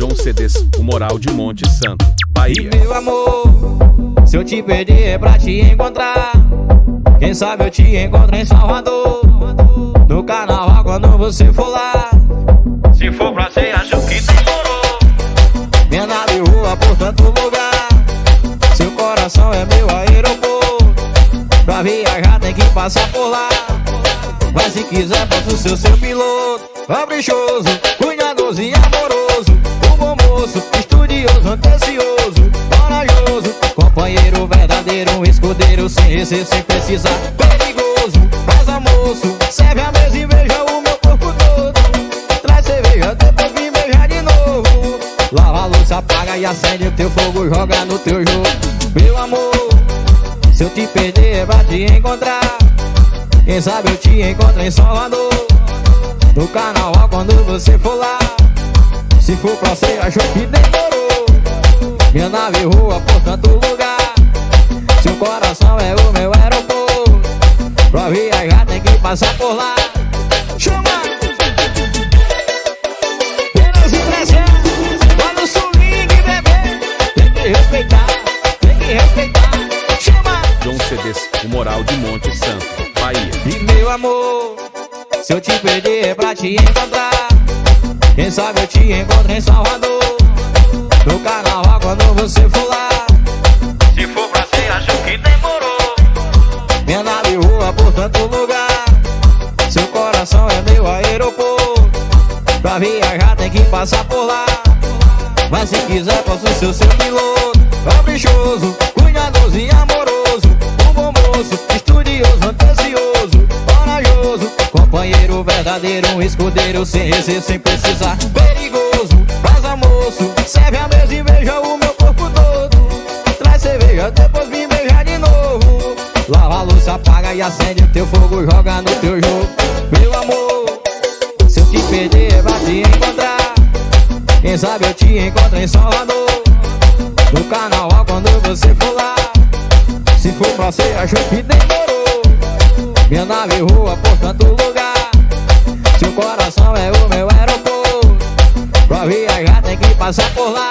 John Cedes, o moral de Monte Santo, Bahia. Meu amor, se eu te perder é pra te encontrar. Quem sabe eu te encontro em Salvador. No carnaval quando você for lá. Se for pra ser, acho que demorou. Minha nave rua por tanto lugar. Seu coração é meu aeroporto. Pra viajar tem que passar por lá. Mas se quiser, posso ser seu piloto. Caprichoso, escudeiro sem precisar. Perigoso, faz almoço, serve a mesa e veja o meu corpo todo. Traz cerveja, depois me beijar de novo. Lava a louça, apaga e acende o teu fogo, joga no teu jogo. Meu amor, se eu te perder é pra te encontrar. Quem sabe eu te encontro em Salvador No carnaval quando você for lá Se for pra você achou que demorou Minha nave rua por tanto lugar coração é o meu aeroporto Pra viajar tem que passar por lá Chama! Menos impressão Olha o swing, bebê Tem que respeitar, tem que respeitar Chama! John Cedes, o moral de Monte Santo, Bahia. E meu amor, se eu te perder é pra te encontrar. Quem sabe eu te encontro em Salvador. No carnaval quando você for lá. Pra viajar tem que passar por lá. Mas se quiser, posso ser seu piloto. Caprichoso, cuidadoso e amoroso. Um bom moço, estudioso, antecioso, corajoso. Companheiro verdadeiro, um escudeiro sem receio, sem precisar. Perigoso, faz almoço, serve a mesa e veja o meu corpo todo. Traz cerveja, depois me beija de novo. Lava a louça, apaga e acende o teu fogo, joga no teu jogo. Meu amor, te encontro em Salvador. No carnaval quando você for lá. Se for pra você, acho que demorou. Minha nave rua por tanto lugar. Seu coração é o meu aeroporto. Pra viajar tem que passar por lá.